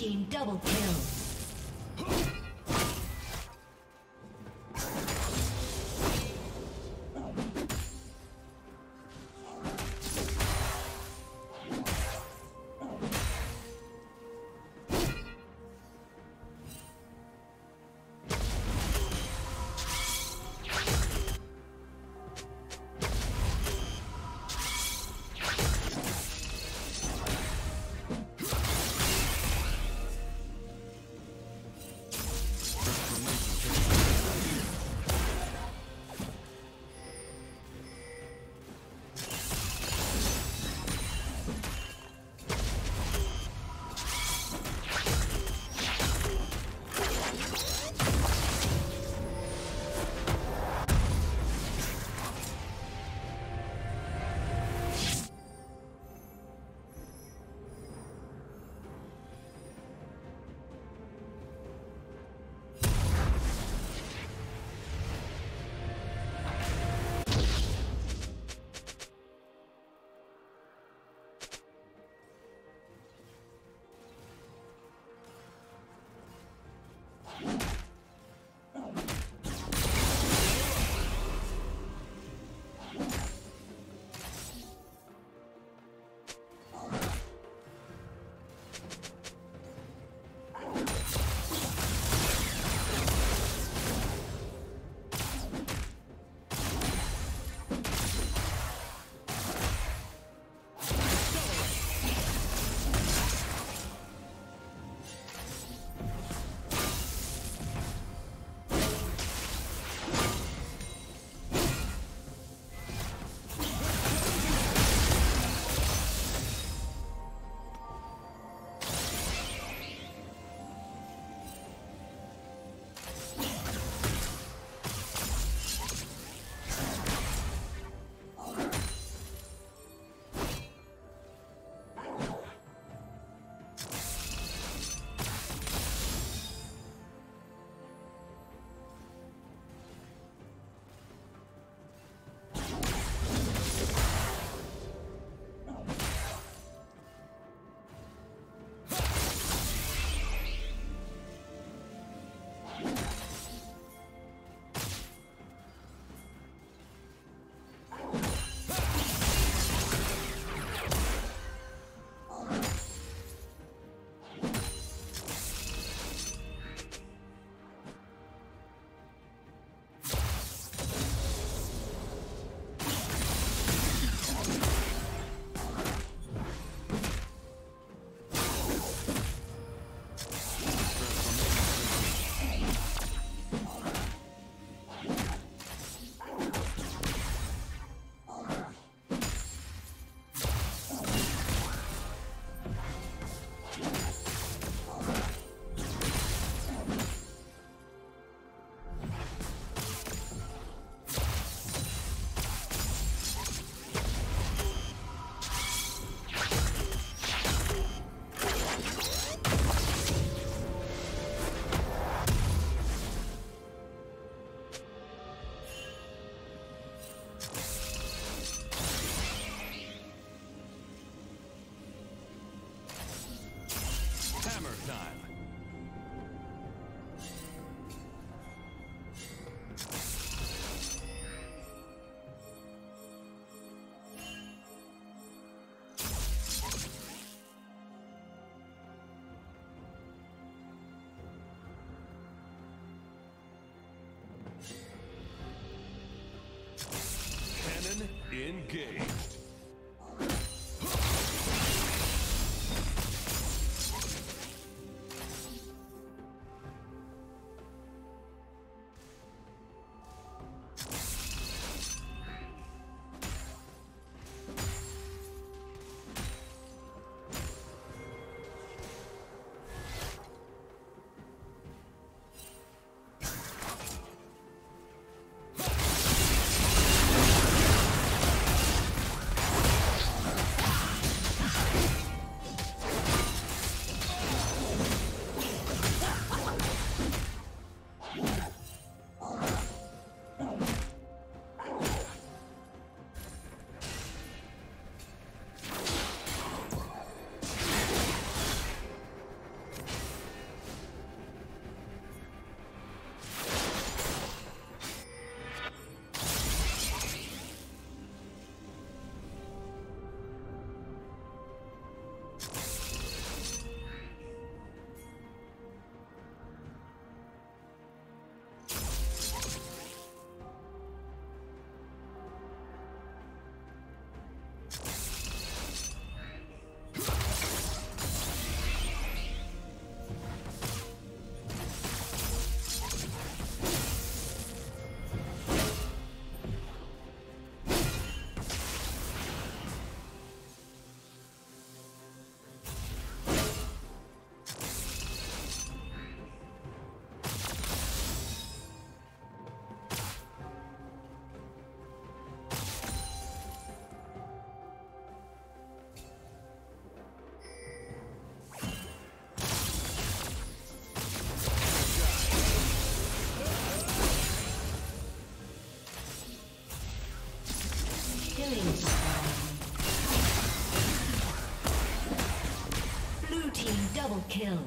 team double kill. Engaged. Double kill.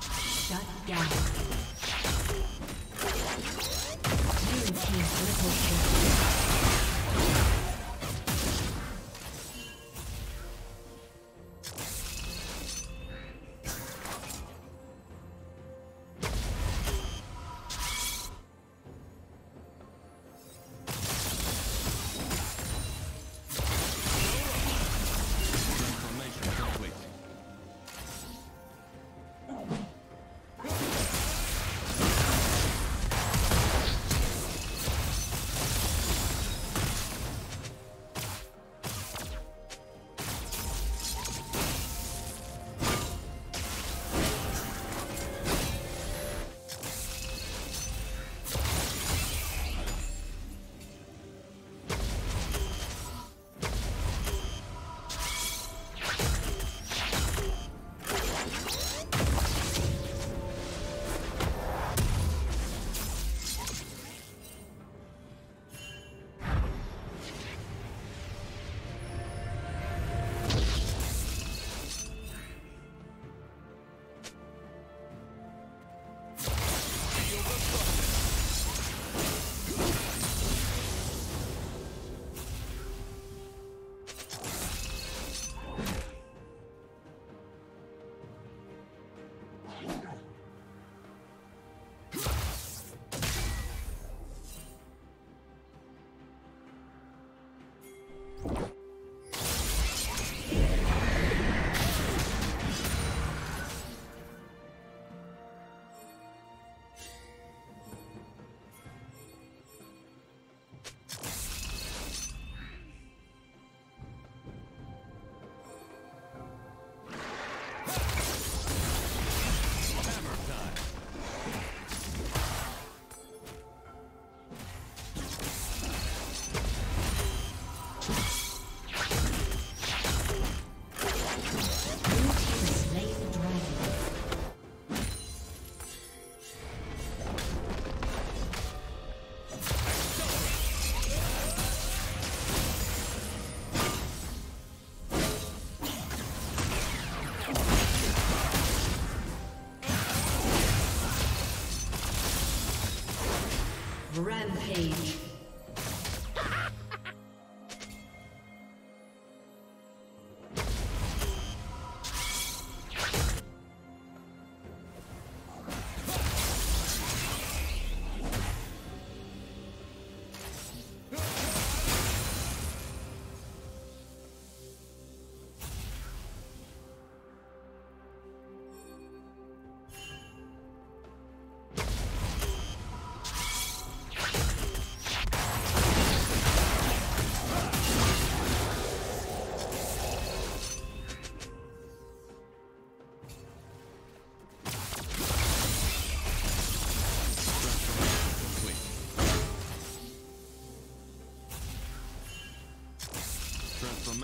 Shut down. Blue team triple kill. Rampage.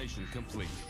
Transformation complete.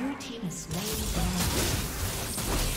Blue Team is slain Baron.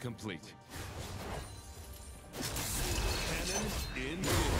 Complete. Cannon engaged.